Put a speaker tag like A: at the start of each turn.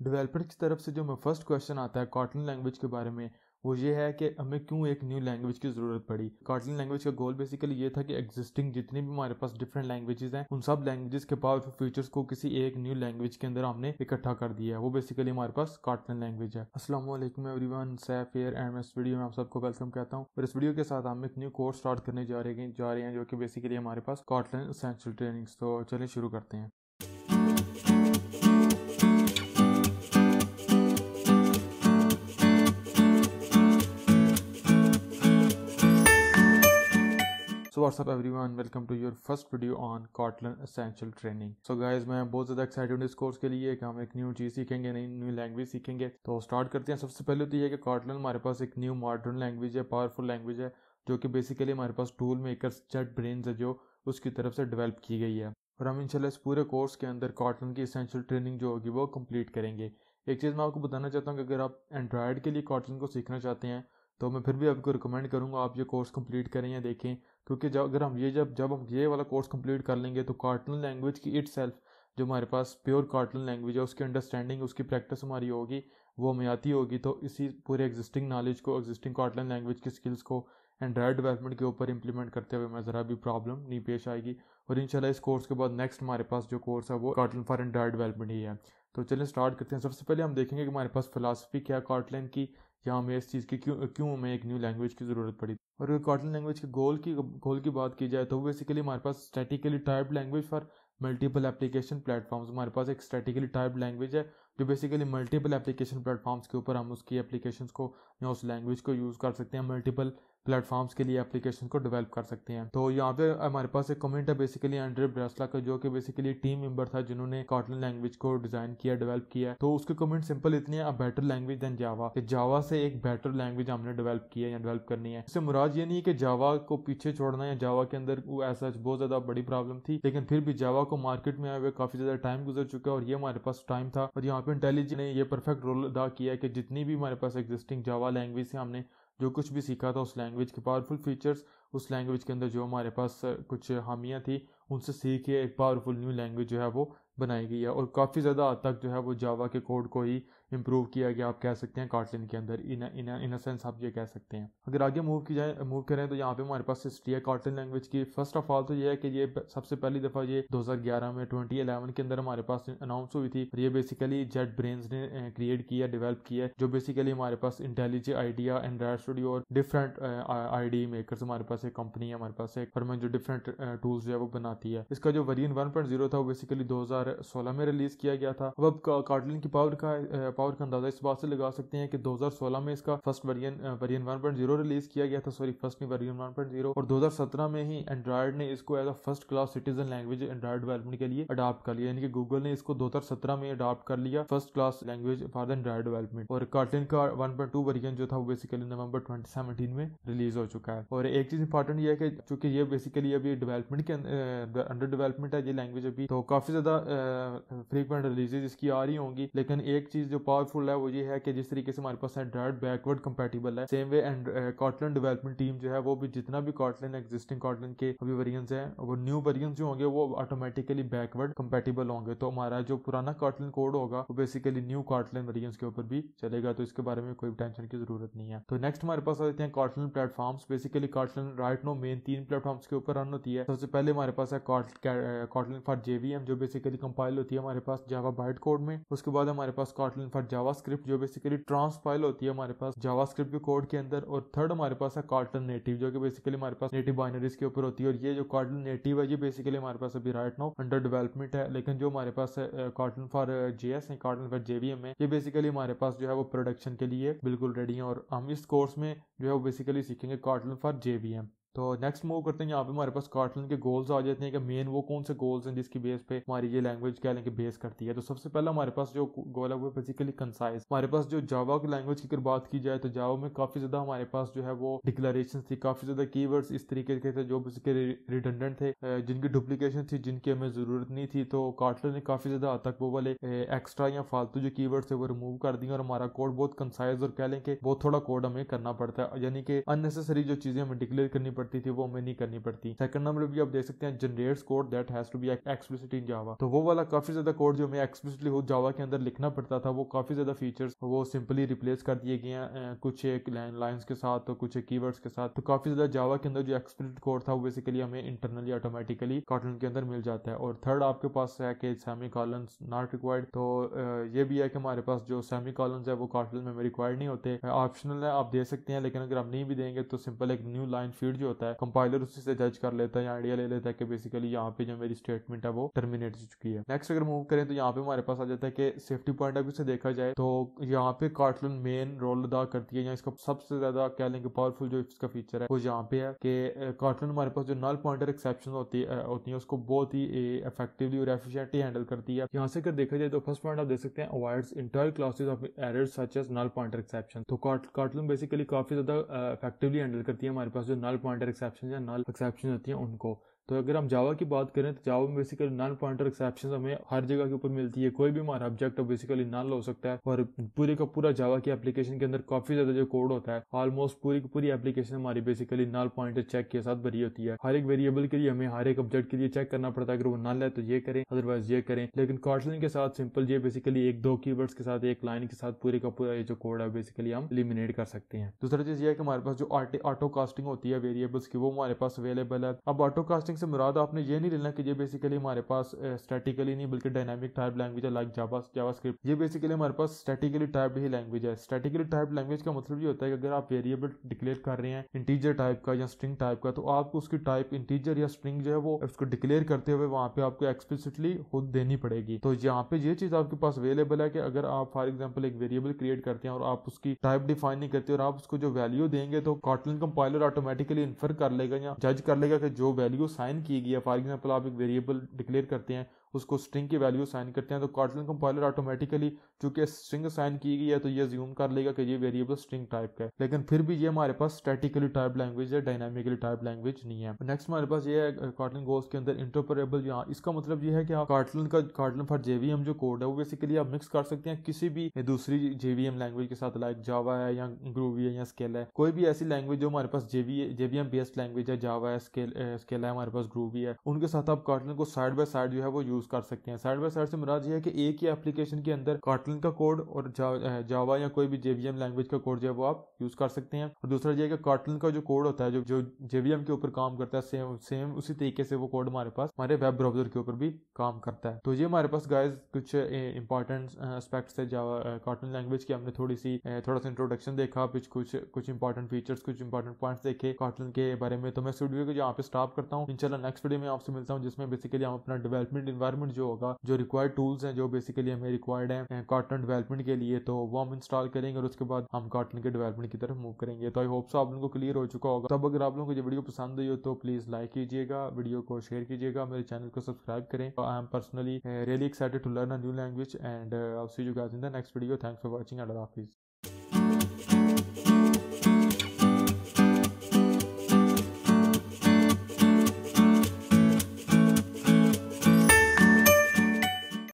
A: Developer की तरफ़ से जो मैं फ़र्स्ट क्वेश्चन आता है कॉटलिन लैंग्वेज के बारे में, वो ये है कि हमें क्यों एक न्यू लैंग्वेज की ज़रूरत पड़ी? कॉटलिन लैंग्वेज का गोल बेसिकली ये था कि एग्जिस्टिंग जितनी भी हमारे पास डिफरेंट लैंग्वेजेस हैं, उन सब लैंग्वेजेस के पावरफुल फीचर्स को किसी एक न्यू लैंग्वेज के अंदर हमने इकट्ठा कर दिया है। वो बेसिकली हमारे पास कॉटलिन लैंग्वेज है। असलम एवरीवन सैफ एयर एंड मैं इस वीडियो में आप सबको वेलकम कहता हूँ। और इस वीडियो के साथ हम एक न्यू कोर्स स्टार्ट करने जा रहे हैं, जा रहे हैं जो कि बेसिकली हमारे पास कॉटलिन असेंशियल ट्रेनिंग्स तो चलिए शुरू करते हैं। So what's up everyone welcome to your first video on Kotlin essential training so guys मैं बहुत ज़्यादा एक्साइटेड हूँ इस कोर्स के लिए कि हम एक न्यू चीज़ सीखेंगे, नई न्यू लैंग्वेज सीखेंगे। तो स्टार्ट करते हैं। सबसे पहले तो ये कि कॉटलन हमारे पास एक न्यू मॉडर्न लैंग्वेज है पावरफुल लैंग्वेज है, जो कि बेसिकली हमारे पास टूल मेकर्स जेट ब्रेन है, जो उसकी तरफ़ से डेवलप की गई है। और हम इंशाल्लाह इस पूरे कोर्स के अंदर कॉटलन की असेंशियल ट्रेनिंग जो होगी, वो कंप्लीट करेंगे। एक चीज़ मैं आपको बताना चाहता हूँ कि अगर आप एंड्रॉयड के लिए कॉटलन को सीखना चाहते हैं तो मैं फिर भी आपको रिकमेंड करूँगा, आप ये कोर्स कंप्लीट करें या देखें। क्योंकि जब, अगर हम ये, जब जब हम ये वाला कोर्स कंप्लीट कर लेंगे तो कार्टन लैंग्वेज की इट जो हमारे पास प्योर कार्टून लैंग्वेज है, उसकी अंडरस्टैंडिंग उसकी प्रैक्टिस हमारी होगी, वो हमें आती होगी तो इसी पूरे एग्जिस्टिंग नॉलेज को एग्जिस्टिंग कार्टन लैंग्वेज की स्किल्स को एंड्रॉयड डेवलपमेंट के ऊपर इंप्लीमेंट करते हुए हमें ज़रा भी प्रॉब्लम नहीं पेश आएगी। और इंशाल्लाह इस कोर्स के बाद नेक्स्ट हमारे पास जो कोर्स है, वो कार्टन फॉर एंड्रॉयड डेवलपमेंट ही है। तो चलिए स्टार्ट करते हैं। सबसे पहले हम देखेंगे कि हमारे पास फिलासफी क्या कार्टलैन की या हमें इस चीज़ की क्यों क्यों हमें एक न्यू लैंग्वेज की ज़रूरत पड़ी? और कॉटन लैंग्वेज के गोल की गोल की बात की जाए तो बेसिकली हमारे पास statically type language for multiple application platforms हमारे पास एक स्टैटिकली टाइप लैंग्वेज है, जो बेसिकली मल्टीपल एप्लीकेशन प्लेटफॉर्म्स के ऊपर हम उसकी एप्लीकेशन को या उस लैंग्वेज को यूज़ कर सकते हैं। मल्टीपल प्लेटफॉर्म्स के लिए एप्लीकेशन को डेवलप कर सकते हैं। तो यहाँ पे हमारे पास एक कमेंट है बेसिकली एंड्रे ब्रेसला का, जो कि बेसिकली टीम मेंबर था जिन्होंने कॉटन लैंग्वेज को डिज़ाइन किया डेवलप किया तो उसके कमेंट सिंपल इतनी है बेटर लैंग्वेज देन जावा कि जावा से एक बेटर लैंग्वेज हमने डेवलप किया है या डेवलप करनी है। इससे मुराद ये नहीं है कि जावा को पीछे छोड़ना या जावा के अंदर ऐसा बहुत ज़्यादा बड़ी प्रॉब्लम थी, लेकिन फिर भी जावा को मार्केट में आए हुए काफ़ी ज़्यादा टाइम गुजर चुका है और ये हमारे पास टाइम था। और यहाँ पे इंटेलिजेंट ने ये परफेक्ट रोल अदा किया है कि जितनी भी हमारे पास एग्जिस्टिंग जावा लैंग्वेज से हमने जो कुछ भी सीखा था उस लैंग्वेज के पावरफुल फीचर्स उस लैंग्वेज के अंदर जो हमारे पास कुछ हामियाँ थी, उनसे सीख के एक पावरफुल न्यू लैंग्वेज जो है वो बनाई गई है। और काफ़ी ज़्यादा हद तक जो है वो जावा के कोड को ही इम्प्रूव किया गया, आप कह सकते हैं कार्टलिन के अंदर इन इन इन सेंस आप ये कह सकते हैं। अगर आगे मूव की जाए मूव करें तो यहाँ पे हमारे पास हिस्ट्री है कार्टलिन लैंग्वेज की। फ़र्स्ट ऑफ़ ऑल तो ये है कि ये सबसे पहली दफ़ा ये 2011 में 2011 के अंदर हमारे पास अनाउंस हुई थी ये बेसिकली जेट ब्रेन्स ने क्रिएट किया डेवलप किया जो बेसिकली हमारे पास इंटेलिजेंट आइडिया एंड्रॉयड स्टूडियो और डिफरेंट आई मेकर्स हमारे पास एक कंपनी है, हमारे पास एक फर्म जो डिफरेंट टूल्स जो है वो बनाती है। इसका जो वरियन वन था वो बेसिकली दो हज़ार सोलह में रिलीज़ किया गया था। अब कार्टलिन की पावर का पावर का अंदाज़ा इस बात से लगा सकते हैं कि 2016 में इसका फ़र्स्ट वर्जन वर्जन 1.0 रिलीज़ किया गया था, सॉरी, फ़र्स्ट नहीं वर्जन 1.0 और 2017 में ही एंड्रॉयड ने इसको as a first class citizen language Android development के लिए अडॉप्ट कर लिया। यानी कि गूगल ने इसको 2017 में अडॉप्ट कर लिया first class language for the Android development और कार्टलिन का 1.2 वर्जन जो था वो बेसिकली नवंबर 2017 में रिलीज़ हो चुका है। और एक चीज़ इंपॉर्टेंट यह है कि चूँकि ये बेसिकली अभी डेवलपमेंट के अंडर डेवलपमेंट है ये लैंग्वेज अभी तो काफ़ी ज़्यादा फ्रीक्वेंट रिलीजेज इसकी आ रही होंगी। लेकिन एक चीज़ जो पावरफुल है, वो ये है कि जिस तरीके से हमारे पास एंड्रॉइड बैकवर्ड कंपेटिबल है। Same way and Kotlin development team जो है, वो भी जितना भी कॉटलैंड एग्जिस्टिंग कॉटलन के अभी वेरियंस हैं, वो न्यू वेरियंस जो होंगे, वो ऑटोमेटिकली बैकवर्ड कंपेटिबल होंगे। तो हमारा जो पुराना कॉटलन कोड होगा, वो बेसिकली न्यू कॉटलन वेरियंस के ऊपर भी चलेगा तो इसके बारे में कोई टेंशन की ज़रूरत नहीं है। तो नेक्स्ट हमारे पास आते हैं Kotlin platform basically Kotlin right now main तीन प्लेटफॉर्म्स के ऊपर रन होती है। सबसे पहले हमारे पास है कॉटलन फॉर जेवीएम जो बेसिकली कंपाइल होती है हमारे पास जावा बाइट कोड में। उसके बाद हमारे पास कॉटलन फॉर जावा स्क्रिप्ट जो बेसिकली ट्रांसपाइल होती है हमारे पास जावास्क्रिप्ट के कोड के अंदर और थर्ड हमारे पास है कार्टन नेटिव जो कि बेसिकली हमारे पास नेटिव बाइनरीज के ऊपर होती है। और ये जो कार्टन नेटिव है, ये बेसिकली हमारे पास अभी राइट नाउ अंडर डेवलपमेंट है। लेकिन जो हमारे पास कार्टन फॉर जे एस है कार्टन फॉर जेवीएम है, ये बेसिकली हमारे पास जो है वो प्रोडक्शन के लिए बिल्कुल रेडी है। और हम इस कोर्स में जो है वो बेसिकली सीखेंगे कार्टन फॉर जेवीएम तो नेक्स्ट मूव करते हैं यहाँ पे हमारे पास स्कॉटलैंड के गोल्स आ जाते हैं कि मेन वो कौन से गोल्स हैं जिसकी बेस पे हमारी ये लैंग्वेज क्या लेंगे बेस करती है। तो सबसे पहला हमारे पास जो गोल है वो बेसिकली कंसाइज हमारे पास जो जावा की लैंग्वेज की अगर बात की जाए तो जावा में काफ़ी ज़्यादा हमारे पास जो है वो डिक्लेरेशन थी, काफ़ी ज़्यादा की इस तरीके के थे जो बेसिकली रिडंडेंट थे जिनकी डुप्लीकेशन थी, जिनकी हमें ज़रूरत नहीं थी। तो कार्टलर ने काफ़ी ज़्यादा हद तक वो वाले एक्स्ट्रा या फालतू जो की थे वो रिमूव कर दिए और हमारा कोड बहुत कंसाइज और कह लें कि बहुत थोड़ा कोड हमें करना पड़ता है। यानी कि अननेसेसरी जो चीज़ें हमें डिक्लेयर करनी पड़ती थी, वो हमें नहीं करनी पड़ती। सेकंड नंबर भी आप देख सकते हैं generates code that has to be explicit in Java तो वो वाला काफ़ी ज़्यादा कोड जो हमें एक्सप्लिसिटली जावा के अंदर लिखना पड़ता था, वो काफ़ी ज़्यादा फीचर्स वो सिंपली रिप्लेस कर दिए गए हैं कुछ एक लाइन्स के साथ तो कुछ कीवर्ड्स के साथ। तो काफ़ी ज़्यादा जावा के अंदर जो एक्सप्लिसिट कोड था, वो बेसिकली हमें इंटरनली ऑटोमेटिकली कॉटन के अंदर मिल जाता है। और थर्ड आपके पास है कि सेमी कॉलन नॉट रिक्वायर्ड तो ये भी है कि हमारे पास जो सेमी कॉलन है, वो कॉटन में रिक्वायर्ड नहीं होते। ऑप्शनल है, आप दे सकते हैं, लेकिन अगर आप नहीं भी देंगे तो सिंपल एक न्यू लाइन फ़ीड जो होता है। कंपाइलर उसी से जज कर लेता है या आइडिया ले लेता है कि बेसिकली यहाँ पे जो मेरी स्टेटमेंट है वो टर्मिनेट हो चुकी है। नेक्स्ट अगर मूव करें तो यहाँ पे हमारे पास आ जाता है कि सेफ्टी पॉइंट ऑफ़ व्यू से देखा जाए तो यहाँ पे कार्टलन मेन रोल अदा करती है या इसका सबसे ज़्यादा क्या लेंगे पावरफुल जो इसका फीचर है वो यहाँ पे है कि कार्टलन हमारे पास जो नल पॉइंटर एक्सेप्शन होती है होती है उसको बहुत ही इफेक्टिवली और एफिशिएंटली हैंडल करती है। यहाँ से अगर देखा जाए तो फ़र्स्ट पॉइंट आप देख सकते हैं avoids entire classes of errors such as null pointer exception तो कार्टलन बेसिकली काफ़ी ज़्यादा इफेक्टिवली हैंडल करती है हमारे पास जो नल पॉइंटर एक्सेप्शन या नल एक्सेप्शन होती हैं उनको तो अगर हम जावा की बात करें तो जावा में बेसिकली नॉन पॉइंटर एक्सेप्शन हमें हर जगह के ऊपर मिलती है। कोई भी हमारा ऑब्जेक्ट बेसिकली नल हो सकता है और पूरे का पूरा जावा की एप्लीकेशन के अंदर काफ़ी ज़्यादा जो कोड होता है ऑलमोस्ट पूरी की पूरी एप्लीकेशन हमारी बेसिकली नल पॉइंटर चेक के साथ भरी होती है। हर एक वेरिएबल के लिए हमें, हर एक ऑब्जेक्ट के लिए चेक करना पड़ता है। अगर वो नल है तो ये करें अदरवाइज़ ये करें। लेकिन कॉटलिन के साथ सिंपल ये बेसिकली एक दो की के साथ, एक लाइन के साथ पूरे का पूरा ये जो कोड है बेसिकली हम लिमिनेट कर सकते हैं। दूसरा चीज़ ये है कि हमारे पास जो ऑटो कास्टिंग होती है वेरिएबल्स की, वो हमारे पास अवेलेबल है। अब ऑटो कास्टिंग से मुराद आपने ये नहीं लेना कि ये बेसिकली हमारे पास स्टैटिकली नहीं, बल्कि डायनामिक टाइप लैंग्वेज है लाइक जावा जावा स्क्रिप्ट ये बेसिकली हमारे पास स्टैटिकली टाइप ही लैंग्वेज है। स्टैटिकली टाइप लैंग्वेज का मतलब ये होता है कि अगर आप वेरिएबल डिक्लेयर कर रहे हैं इंटीजर टाइप का या स्ट्रिंग टाइप का तो आपको उसकी टाइप इंटीजर या स्ट्रिंग जो है वो उसको डिक्लेयर करते हुए वहाँ पे आपको एक्सप्लिसिटली खुद देनी पड़ेगी। तो यहाँ पे ये चीज़ आपके पास अवेलेबल है कि अगर आप फॉर एग्ज़ाम्पल एक वेरिएबल क्रिएट करते हैं और आप उसकी टाइप डिफाइन नहीं करते और आप उसको जो वैल्यू देंगे तो कॉटलिन कंपाइलर ऑटोमेटिकली इन्फर कर लेगा या जज कर लेगा कि जो वैल्यू साइन की गई है फॉर एग्ज़ाम्पल आप एक वेरिएबल डिक्लेयर करते हैं उसको स्ट्रिंग की वैल्यू साइन करते हैं तो कॉटलिन कंपाइलर ऑटोमेटिकली चूँकि स्ट्रिंग साइन की गई है तो ये ज्यूम कर लेगा कि ये वेरिएबल स्ट्रिंग टाइप का है। लेकिन फिर भी ये हमारे पास स्टैटिकली टाइप लैंग्वेज है डायनामिकली टाइप लैंग्वेज नहीं है। नेक्स्ट हमारे पास ये है कॉटलिन गोस के अंदर इंटरपरेबल यहाँ। इसका मतलब ये है कि आप कॉटलिन का कॉटलिन फॉर जेवीएम जो कोड है, वो बेसिकली आप मिक्स कर सकते हैं किसी भी दूसरी जेवीएम लैंग्वेज के साथ लाइक जावा है या ग्रूवी है या स्केल है। कोई भी ऐसी लैंग्वेज जो हमारे पास जेवी जेवीएम बेस्ड लैंग्वेज है जावा है स्केल स्केल है, हमारे पास ग्रूवी है, उनके साथ आप कॉटलिन को साइड बाय साइड जो है, वो यूज़ कर सकते हैं। साइड बाय साइड से मुराद ये है कि एक ही एप्लीकेशन के अंदर कॉटलिन का कोड और जावा या कोई भी जेवीएम लैंग्वेज का कोड जो है वो आप यूज़ कर सकते हैं। और दूसरा ये है कि कॉटलिन का जो कोड होता है, जो जो जेवीएम के ऊपर काम करता है सेम सेम उसी तरीके से वो कोड हमारे पास, हमारे वेब ब्राउज़र के ऊपर भी काम करता है। तो ये हमारे पास गाइज़ कुछ इंपॉर्टेंट एस्पेक्ट्स है जावा कॉटलिन लैंग्वेज की। हमने थोड़ी सी थोड़ा सा इंट्रोडक्शन देखा, कुछ कुछ कुछ इंपॉर्टेंट फीचर्स कुछ इंपॉर्टेंट पॉइंट्स देखे कॉटलिन के बारे में। तो मैं इस वीडियो को यहाँ पे स्टॉप करता हूँ। इंशाल्लाह नेक्स्ट वीडियो में आपसे मिलता हूँ, जिसमें बेसिकली हम अपना डेवलपमेंट इन्वायरमेंट जो होगा, जो रिक्वायर्ड टूल्स हैं, जो बेसिकली हमें रिक्वायर्ड है कॉटन डेवलपमेंट के लिए तो वो हम इंस्टॉल करेंगे और उसके बाद हम कॉटन के डेवलपमेंट की तरफ़ मूव करेंगे। तो आई होप सो आप लोगों को क्लियर हो चुका होगा। तब अगर आप लोगों को ये वीडियो पसंद हुई हो तो प्लीज़ लाइक कीजिएगा वीडियो को शेयर कीजिएगा, मेरे चैनल को सब्सक्राइब करें। I am personally really excited to learn a new language and see you guys in the next video thanks for watching Allah Hafiz